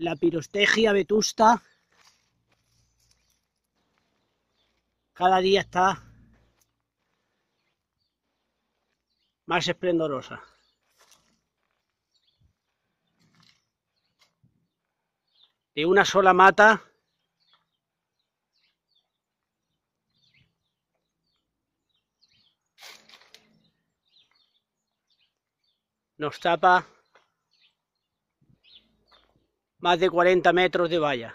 la pirostegia vetusta cada día está más esplendorosa. De una sola mata nos tapa más de 40 metros de valla.